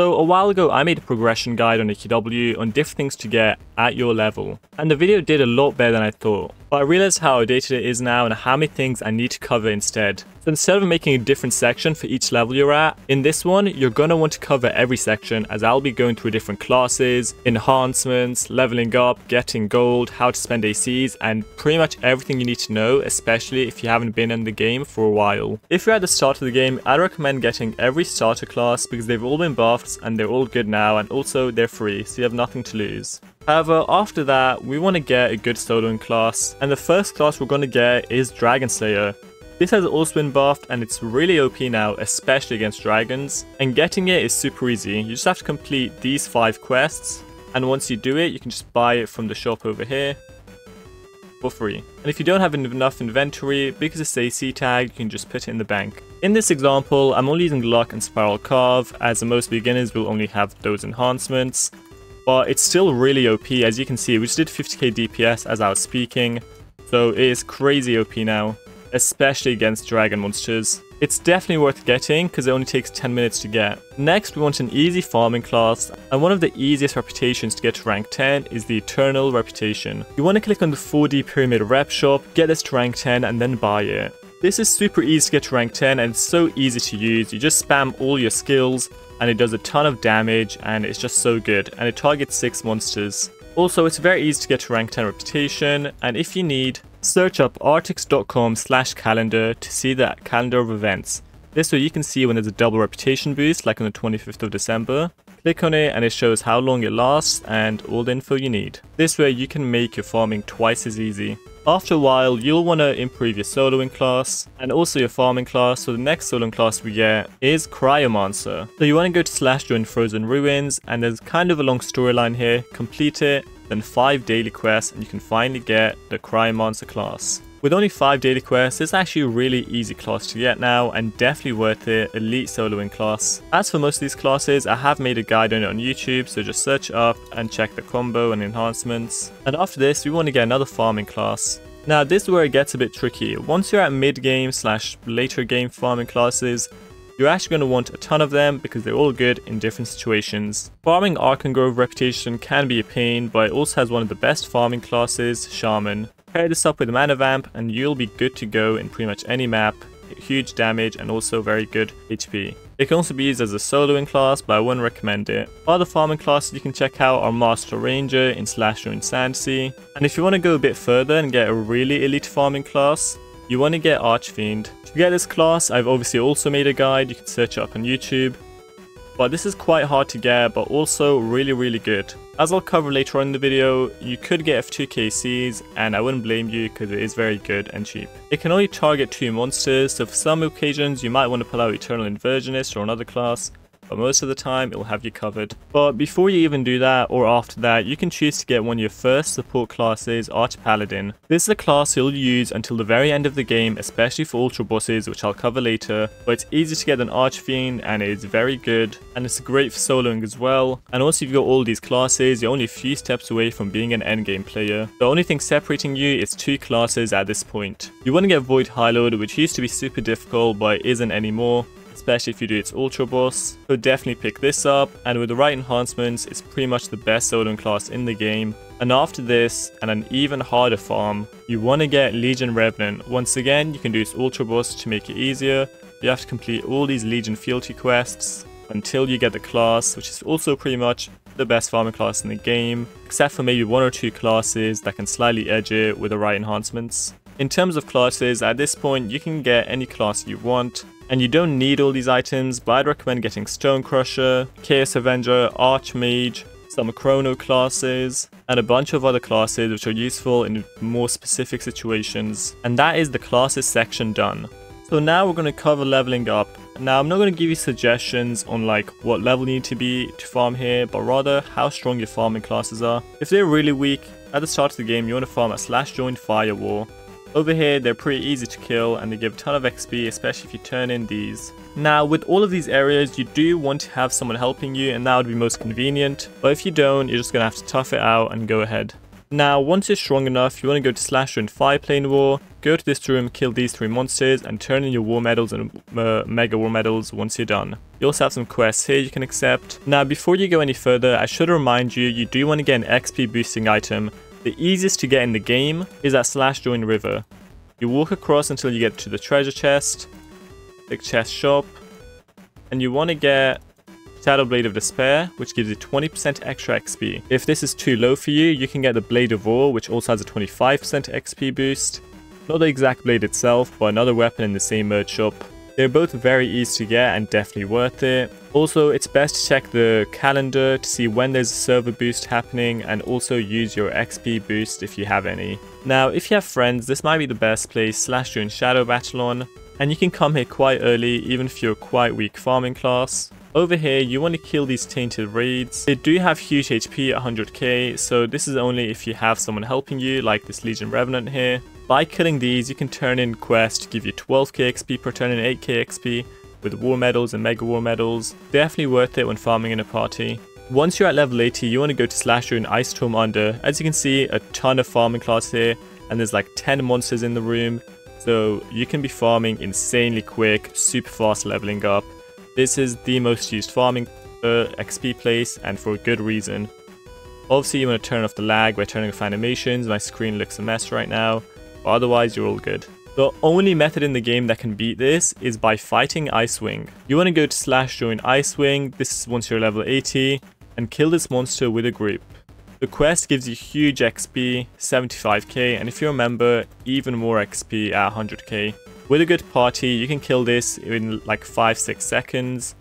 So a while ago I made a progression guide on AQW on different things to get at your level, and the video did a lot better than I thought. But I realized how outdated it is now and how many things I need to cover instead. So instead of making a different section for each level you're at, in this one you're gonna want to cover every section as I'll be going through different classes, enhancements, leveling up, getting gold, how to spend ACs, and pretty much everything you need to know, especially if you haven't been in the game for a while. If you're at the start of the game, I'd recommend getting every starter class because they've all been buffed and they're all good now and also they're free, so you have nothing to lose. However, after that, we want to get a good soloing class, and the first class we're going to get is Dragon Slayer. This has also been buffed and it's really OP now, especially against dragons, and getting it is super easy. You just have to complete these 5 quests, and once you do it, you can just buy it from the shop over here for free. And if you don't have enough inventory, because it's AC tag, you can just put it in the bank. In this example, I'm only using Luck and Spiral Carve, as most beginners will only have those enhancements, but it's still really OP. As you can see, we just did 50k DPS as I was speaking, so it is crazy OP now, especially against dragon monsters. It's definitely worth getting because it only takes 10 minutes to get. Next, we want an easy farming class, and one of the easiest reputations to get to rank 10 is the Eternal Reputation. You want to click on the 4D Pyramid Rep Shop, get this to rank 10, and then buy it. This is super easy to get to rank 10 and so easy to use. You just spam all your skills and it does a ton of damage and it's just so good and it targets 6 monsters. Also, it's very easy to get to rank 10 reputation and if you need, search up artix.com slash calendar to see the calendar of events. This way you can see when there's a double reputation boost like on the 25th of December. Click on it and it shows how long it lasts and all the info you need. This way you can make your farming twice as easy. After a while, you'll want to improve your soloing class and also your farming class. So the next soloing class we get is Cryomancer. So you want to go to slash join frozen ruins and there's kind of a long storyline here. Complete it, then 5 daily quests and you can finally get the Cryomancer class. With only 5 daily quests, it's actually a really easy class to get now and definitely worth it, elite soloing class. As for most of these classes, I have made a guide on it on YouTube, so just search up and check the combo and enhancements. And after this, we want to get another farming class. Now this is where it gets a bit tricky. Once you're at mid game slash later game farming classes, you're actually going to want a ton of them because they're all good in different situations. Farming Arcangrove Reputation can be a pain, but it also has one of the best farming classes, Shaman. Pair this up with Mana Vamp and you'll be good to go in pretty much any map, huge damage and also very good HP. It can also be used as a soloing class, but I wouldn't recommend it. Other farming classes you can check out are Master Ranger in Slasher Sand Sea. And if you want to go a bit further and get a really elite farming class, you want to get Archfiend. To get this class, I've obviously also made a guide, you can search it up on YouTube. But this is quite hard to get, but also really, really good. As I'll cover later on in the video, you could get F2KCs, and I wouldn't blame you because it is very good and cheap. It can only target 2 monsters, so for some occasions you might want to pull out Eternal Inversionist or another class, but most of the time it will have you covered. But before you even do that or after that, you can choose to get one of your first support classes, Arch Paladin. This is a class you'll use until the very end of the game, especially for ultra bosses, which I'll cover later, but it's easy to get an Archfiend and it is very good, and it's great for soloing as well. And also if you've got all these classes, you're only a few steps away from being an endgame player. The only thing separating you is two classes at this point. You want to get Void Highlord, which used to be super difficult but isn't anymore especially if you do its Ultra Boss. So definitely pick this up, and with the right enhancements, it's pretty much the best Soloing class in the game. And after this, and an even harder farm, you want to get Legion Revenant. Once again, you can do its Ultra Boss to make it easier. You have to complete all these Legion fealty quests until you get the class, which is also pretty much the best farming class in the game, except for maybe one or two classes that can slightly edge it with the right enhancements. In terms of classes, at this point you can get any class you want, and you don't need all these items, but I'd recommend getting Stone Crusher, Chaos Avenger, Archmage, some Chrono classes, and a bunch of other classes which are useful in more specific situations. And that is the classes section done. So now we're going to cover leveling up. Now I'm not going to give you suggestions on like what level you need to be to farm here, but rather how strong your farming classes are. If they're really weak, at the start of the game you want to farm a slash join firewall over here, they're pretty easy to kill and they give a ton of XP, especially if you turn in these. Now, with all of these areas, you do want to have someone helping you and that would be most convenient, but if you don't, you're just going to have to tough it out and go ahead. Now, once you're strong enough, you want to go to Slasher and Fire Plane War, go to this room, kill these three monsters, and turn in your War Medals and uh, Mega War Medals once you're done. You also have some quests here you can accept. Now, before you go any further, I should remind you, you do want to get an XP boosting item. The easiest to get in the game is at Slash Join River. You walk across until you get to the treasure chest, the chest shop, and you want to get Shadow Blade of Despair, which gives you 20% extra XP. If this is too low for you, you can get the Blade of Awe, which also has a 25% XP boost. Not the exact blade itself, but another weapon in the same merge shop. They're both very easy to get and definitely worth it. Also, it's best to check the calendar to see when there's a server boost happening and also use your XP boost if you have any. Now, if you have friends, this might be the best place slash join Shadow Battle on, and you can come here quite early even if you're quite weak farming class. Over here, you want to kill these tainted raids. They do have huge HP at 100k, so this is only if you have someone helping you, like this Legion Revenant here. By killing these, you can turn in quests to give you 12k XP per turn and 8k XP with war medals and mega war medals. Definitely worth it when farming in a party. Once you're at level 80, you want to go to Slasher and Ice Storm Under. As you can see, a ton of farming class here, and there's like 10 monsters in the room. So you can be farming insanely quick, super fast leveling up. This is the most used farming uh, XP place and for a good reason. Obviously you want to turn off the lag by turning off animations, my screen looks a mess right now, but otherwise you're all good. The only method in the game that can beat this is by fighting Icewing. You want to go to slash join Icewing, this is once you're level 80, and kill this monster with a group. The quest gives you huge XP, 75k, and if you remember, even more XP at 100k. With a good party, you can kill this in like 5-6 seconds,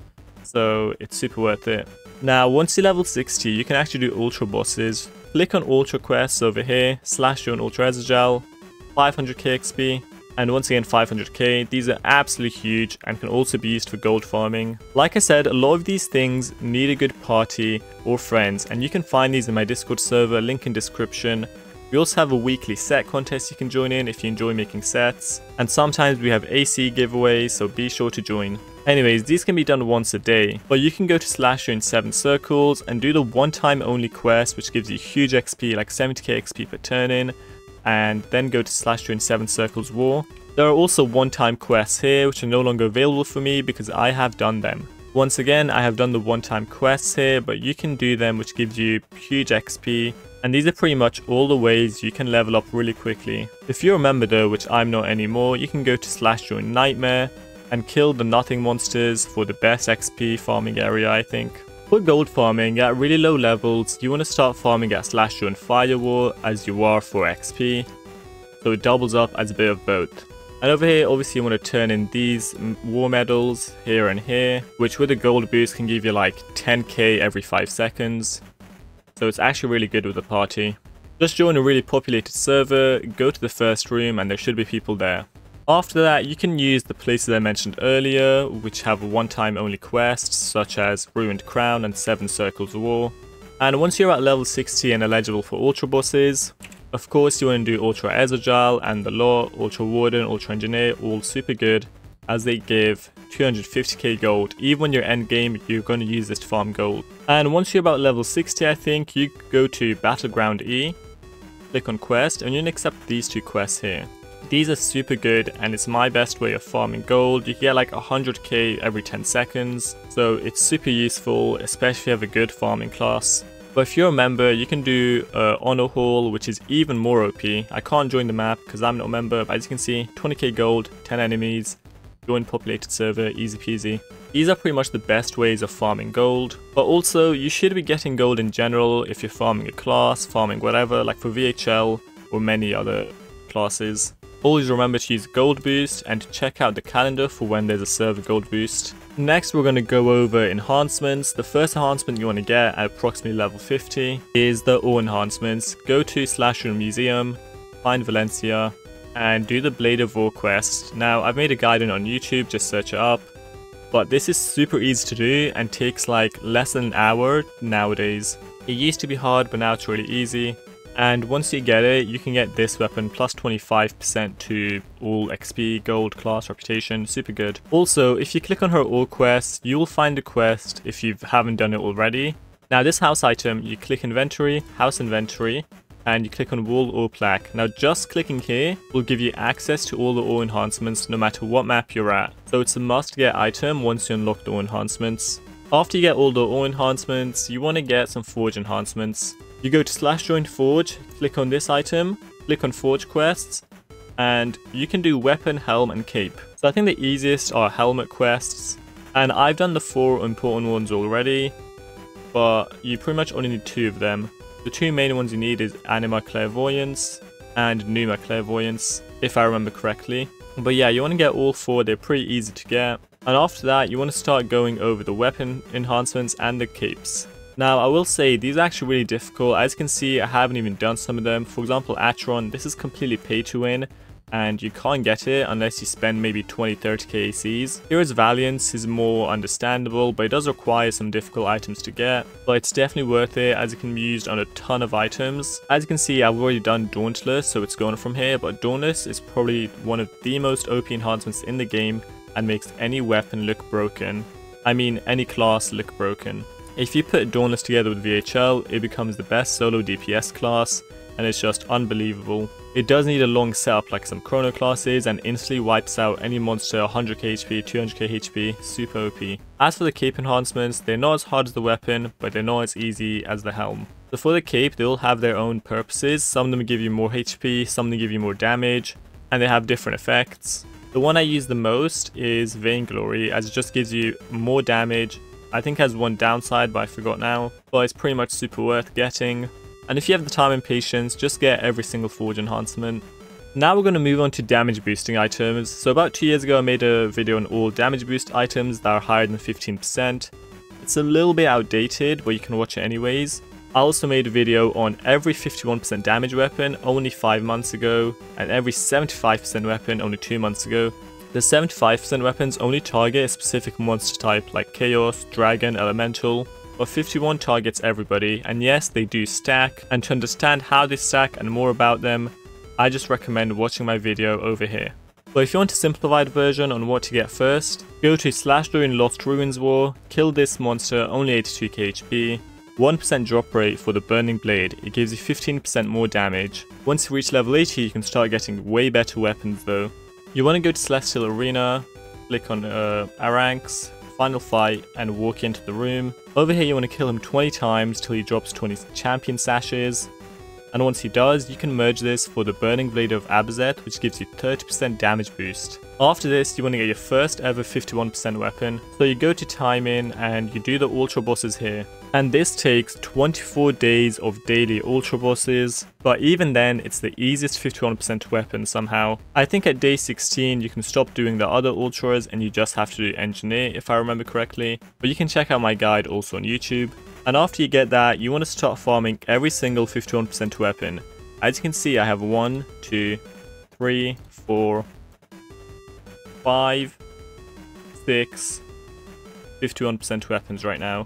so it's super worth it. Now, once you level 60, you can actually do ultra bosses. Click on ultra quests over here, slash your ultra Ezrajal, 500k XP, and once again 500k. These are absolutely huge and can also be used for gold farming. Like I said, a lot of these things need a good party or friends, and you can find these in my Discord server, link in description. We also have a weekly set contest you can join in if you enjoy making sets, and sometimes we have AC giveaways, so be sure to join. Anyways, these can be done once a day, but you can go to Slasher in 7 circles and do the one time only quest which gives you huge XP like 70k XP per turn in, and then go to Slasher in 7 circles war. There are also one time quests here which are no longer available for me because I have done them. Once again, I have done the one-time quests here, but you can do them which gives you huge XP, and these are pretty much all the ways you can level up really quickly. If you're a member though, which I'm not anymore, you can go to slash join nightmare and kill the nothing monsters for the best XP farming area I think. For gold farming, at really low levels, you want to start farming at slash join firewall as you are for XP, so it doubles up as a bit of both. And over here, obviously you want to turn in these war medals here and here, which with a gold boost can give you like 10k every 5 seconds so it's actually really good with the party. Just join a really populated server, go to the first room and there should be people there. After that, you can use the places I mentioned earlier, which have one-time only quests, such as Ruined Crown and Seven Circles of War. And once you're at level 60 and eligible for Ultra bosses, of course you want to do Ultra Ezrajal and the Law, Ultra Warden, Ultra Engineer, all super good, as they give 250k gold. Even when you're end game, you're going to use this to farm gold. And once you're about level 60, I think, you go to Battleground E, click on quest, and you can accept these two quests here. These are super good and it's my best way of farming gold. You get like 100k every 10 seconds, so it's super useful, especially if you have a good farming class. But if you're a member, you can do uh, Honor Hall, which is even more OP. I can't join the map because I'm not a member, but as you can see, 20k gold, 10 enemies, join populated server, easy peasy. These are pretty much the best ways of farming gold, but also you should be getting gold in general if you're farming a class, farming whatever, like for VHL or many other classes. Always remember to use gold boost and check out the calendar for when there's a server gold boost. Next we're going to go over enhancements. The first enhancement you want to get at approximately level 50 is the Awe enhancements. Go to slash Slasher Museum, find Valencia, and do the Blade of Awe quest. Now, I've made a guide on YouTube, just search it up. But this is super easy to do and takes like less than an hour nowadays. It used to be hard, but now it's really easy. And once you get it, you can get this weapon plus 25% to all XP, gold, class, reputation, super good. Also, if you click on her all quests, you will find a quest if you haven't done it already. Now this house item, you click inventory, house inventory, and you click on Wall or Plaque. Now just clicking here will give you access to all the Awe enhancements no matter what map you're at. So it's a must get item once you unlock the Awe enhancements. After you get all the Awe enhancements, you want to get some forge enhancements. You go to slash join forge, click on this item, click on forge quests, and you can do weapon, helm and cape. So I think the easiest are helmet quests, and I've done the four important ones already, but you pretty much only need two of them. The two main ones you need is Anima Clairvoyance and Pneuma Clairvoyance, if I remember correctly. But yeah, you want to get all four, they're pretty easy to get. And after that, you want to start going over the weapon enhancements and the capes. Now, I will say, these are actually really difficult. As you can see, I haven't even done some of them. For example, Atron, this is completely pay to win and you can't get it unless you spend maybe 20 30 KACs. Hero's Valiance is more understandable but it does require some difficult items to get but it's definitely worth it as it can be used on a ton of items. As you can see I've already done Dauntless so it's going from here but Dauntless is probably one of the most OP enhancements in the game and makes any weapon look broken. I mean any class look broken. If you put Dauntless together with VHL it becomes the best solo DPS class and it's just unbelievable. It does need a long setup like some chrono classes and instantly wipes out any monster 100k HP, 200k HP, super OP. As for the cape enhancements, they're not as hard as the weapon, but they're not as easy as the helm. So for the cape, they all have their own purposes. Some of them give you more HP, some of them give you more damage, and they have different effects. The one I use the most is Vainglory, as it just gives you more damage. I think has one downside, but I forgot now, but it's pretty much super worth getting. And if you have the time and patience, just get every single Forge enhancement. Now we're going to move on to damage boosting items. So about 2 years ago I made a video on all damage boost items that are higher than 15%. It's a little bit outdated, but you can watch it anyways. I also made a video on every 51% damage weapon only 5 months ago, and every 75% weapon only 2 months ago. The 75% weapons only target a specific monster type like Chaos, Dragon, Elemental, but 51 targets everybody, and yes, they do stack, and to understand how they stack and more about them, I just recommend watching my video over here. But if you want a simplified version on what to get first, go to slash during Lost Ruins War, kill this monster only 82k HP, 1% drop rate for the Burning Blade, it gives you 15% more damage. Once you reach level 80 you can start getting way better weapons though. You want to go to Celestial Arena, click on uh, Aranx, final fight and walk into the room. Over here you want to kill him 20 times till he drops 20 champion sashes. And once he does, you can merge this for the Burning Blade of Abezeth, which gives you 30% damage boost. After this, you want to get your first ever 51% weapon, so you go to Timeinn and you do the ultra bosses here and this takes 24 days of daily ultra bosses, but even then it's the easiest 51% weapon somehow. I think at day 16 you can stop doing the other ultras and you just have to do engineer if I remember correctly, but you can check out my guide also on YouTube. And after you get that, you want to start farming every single 51% weapon. As you can see I have 1, 2, 3, 4, 5, 6, 51% weapons right now.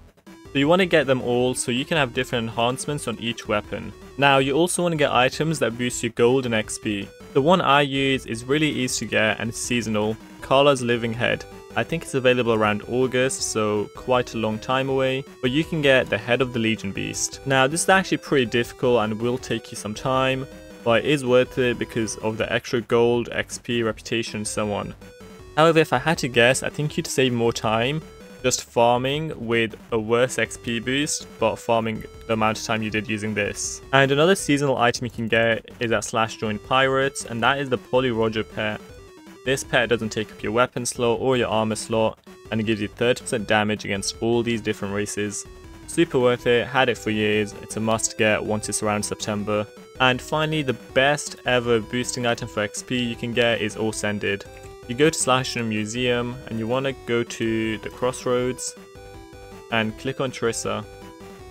So you want to get them all so you can have different enhancements on each weapon. Now you also want to get items that boost your gold and XP. The one I use is really easy to get and seasonal, Carla's Living Head. I think it's available around August, so quite a long time away, but you can get the Head of the Legion Beast. Now this is actually pretty difficult and will take you some time, but it is worth it because of the extra gold, XP, reputation and so on. However, if I had to guess, I think you'd save more time just farming with a worse XP boost, but farming the amount of time you did using this. And another seasonal item you can get is at Slash Join Pirates, and that is the Polly Roger pet. This pet doesn't take up your weapon slot or your armor slot, and it gives you 30% damage against all these different races. Super worth it, had it for years, it's a must get once it's around September. And finally, the best ever boosting item for XP you can get is Ascended. You go to Slash Museum and you want to go to the crossroads and click on Trissa.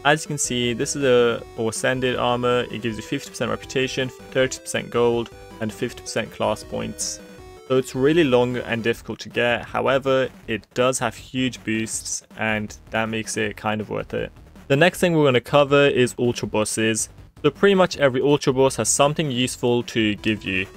As you can see, this is the Ascended armor. It gives you 50% reputation, 30% gold, and 50% class points. So it's really long and difficult to get, however, it does have huge boosts and that makes it kind of worth it. The next thing we're going to cover is Ultra Bosses. So pretty much every Ultra Boss has something useful to give you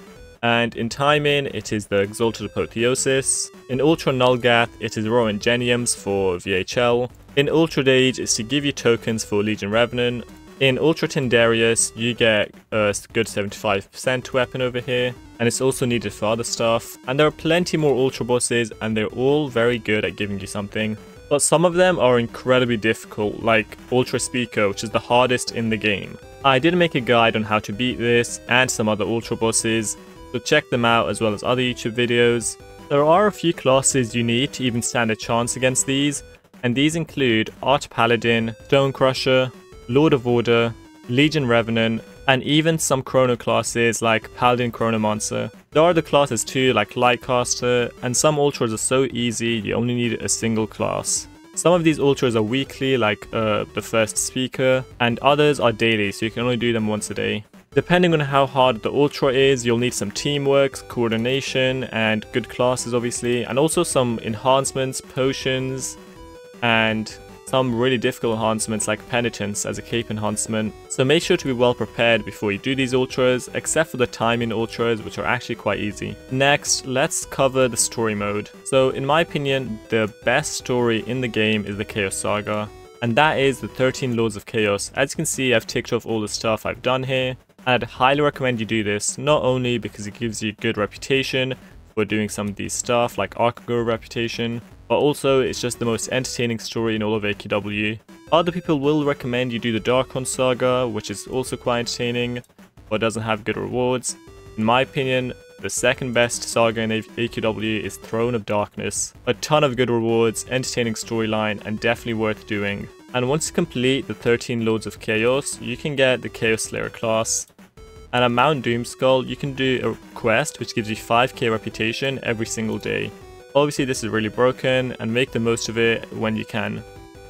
and in Timeinn it is the Exalted Apotheosis. In Ultra Nulgath it is Raw Ingeniums for VHL. In Ultra Dage it's to give you tokens for Legion Revenant. In Ultra Tyndarius, you get a good 75% weapon over here, and it's also needed for other stuff. And there are plenty more Ultra bosses, and they're all very good at giving you something. But some of them are incredibly difficult, like Ultra Speaker, which is the hardest in the game. I did make a guide on how to beat this, and some other Ultra bosses, so check them out as well as other YouTube videos. There are a few classes you need to even stand a chance against these, and these include Arch Paladin, Stone Crusher, Lord of Order, Legion Revenant, and even some Chrono classes like Paladin Chronomancer. There are the classes too like Lightcaster, and some Ultras are so easy you only need a single class. Some of these Ultras are weekly like uh, the first speaker, and others are daily so you can only do them once a day. Depending on how hard the Ultra is, you'll need some teamwork, coordination, and good classes obviously, and also some enhancements, potions, and some really difficult enhancements like Penitence as a cape enhancement. So make sure to be well prepared before you do these ultras, except for the Timeinn ultras which are actually quite easy. Next, let's cover the story mode. So in my opinion, the best story in the game is the Chaos Saga. And that is the 13 Lords of Chaos. As you can see, I've ticked off all the stuff I've done here. and I'd highly recommend you do this, not only because it gives you good reputation for doing some of these stuff like Archangor reputation, but also it's just the most entertaining story in all of AQW. Other people will recommend you do the Darkon Saga, which is also quite entertaining, but doesn't have good rewards. In my opinion, the second best saga in AQW is Throne of Darkness. A ton of good rewards, entertaining storyline, and definitely worth doing. And once you complete the 13 Lords of Chaos, you can get the Chaos Slayer class, and at Mount Doomskull, you can do a quest which gives you 5k reputation every single day. Obviously this is really broken and make the most of it when you can.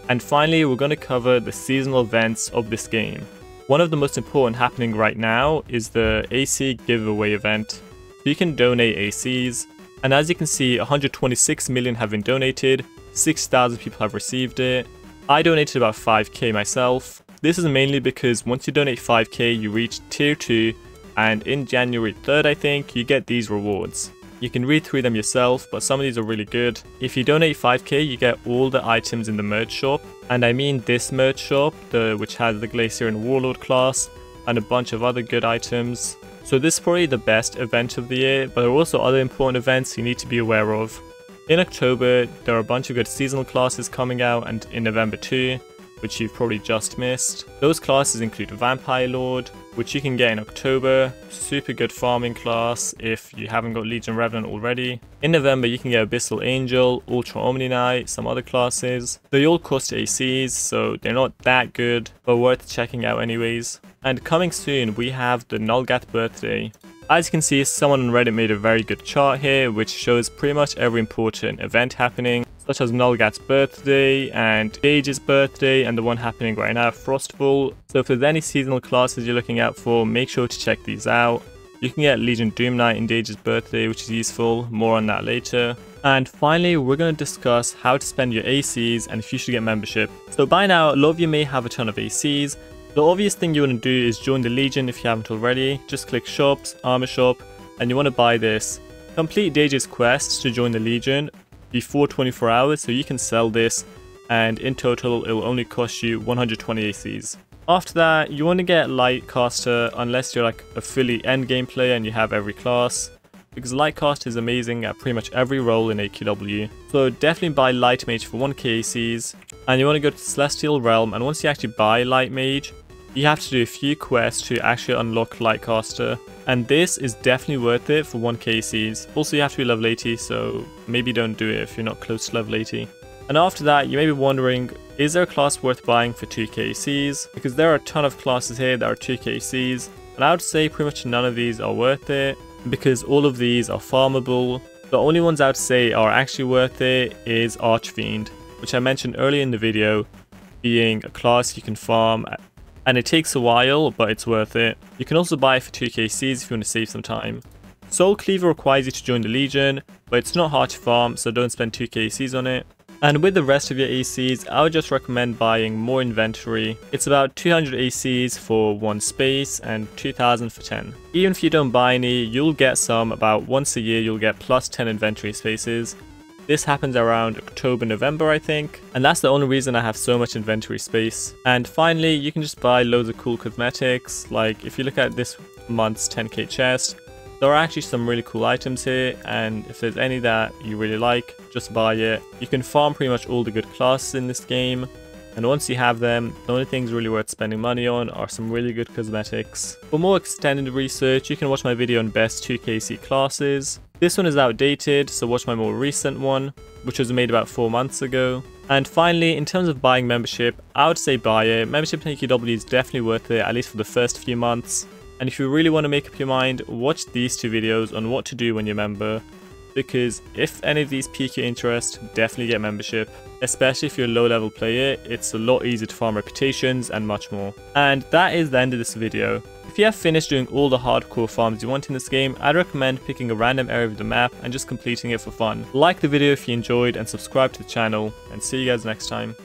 And finally, we're going to cover the seasonal events of this game. One of the most important happening right now is the AC giveaway event. You can donate ACs, and as you can see, 126 million have been donated, 6,000 people have received it. I donated about 5k myself, this is mainly because once you donate 5k you reach tier 2 and in January 3rd I think you get these rewards. You can read through them yourself but some of these are really good. If you donate 5k you get all the items in the merch shop and I mean this merch shop the, which has the Glacier and Warlord class and a bunch of other good items. So this is probably the best event of the year but there are also other important events you need to be aware of. In October there are a bunch of good seasonal classes coming out and in November too which you've probably just missed. Those classes include Vampire Lord, which you can get in October, super good farming class if you haven't got Legion Revenant already. In November you can get Abyssal Angel, Ultra Omni Knight, some other classes. They all cost ACs, so they're not that good, but worth checking out anyways. And coming soon we have the Nulgath birthday. As you can see, someone on Reddit made a very good chart here, which shows pretty much every important event happening such as Nulgath's birthday and Dage's birthday and the one happening right now, Frostval. So if there's any seasonal classes you're looking out for, make sure to check these out. You can get Legion Doom Knight in Dage's birthday, which is useful, more on that later. And finally, we're going to discuss how to spend your ACs and if you should get membership. So by now, a lot of you may have a ton of ACs. The obvious thing you want to do is join the Legion if you haven't already. Just click Shops, Armor Shop, and you want to buy this. Complete Dage's quest to join the Legion, before 24 hours so you can sell this and in total it will only cost you 120 ACs. After that you want to get Lightcaster unless you're like a fully endgame player and you have every class because Lightcaster is amazing at pretty much every role in AQW. So definitely buy Light Mage for 1k ACs and you want to go to Celestial Realm and once you actually buy Light Mage you have to do a few quests to actually unlock Lightcaster and this is definitely worth it for 1k ACs. Also you have to be level 80 so maybe don't do it if you're not close to level 80. And after that you may be wondering is there a class worth buying for 2k ACs? Because there are a ton of classes here that are 2k ACs and I would say pretty much none of these are worth it because all of these are farmable. The only ones I would say are actually worth it is Archfiend which I mentioned earlier in the video being a class you can farm and it takes a while, but it's worth it. You can also buy it for 2kcs if you want to save some time. Soul Cleaver requires you to join the Legion, but it's not hard to farm, so don't spend 2kcs on it. And with the rest of your ACs, I would just recommend buying more inventory. It's about 200 ACs for 1 space and 2000 for 10. Even if you don't buy any, you'll get some, about once a year you'll get plus 10 inventory spaces. This happens around October, November, I think. And that's the only reason I have so much inventory space. And finally, you can just buy loads of cool cosmetics. Like if you look at this month's 10k chest, there are actually some really cool items here and if there's any that you really like, just buy it. You can farm pretty much all the good classes in this game and once you have them, the only things really worth spending money on are some really good cosmetics. For more extended research, you can watch my video on best 2KC classes. This one is outdated, so watch my more recent one, which was made about 4 months ago. And finally, in terms of buying membership, I would say buy it. Membership in AQW is definitely worth it, at least for the first few months. And if you really want to make up your mind, watch these two videos on what to do when you're a member because if any of these pique your interest, definitely get membership. Especially if you're a low level player, it's a lot easier to farm reputations and much more. And that is the end of this video. If you have finished doing all the hardcore farms you want in this game, I'd recommend picking a random area of the map and just completing it for fun. Like the video if you enjoyed and subscribe to the channel, and see you guys next time.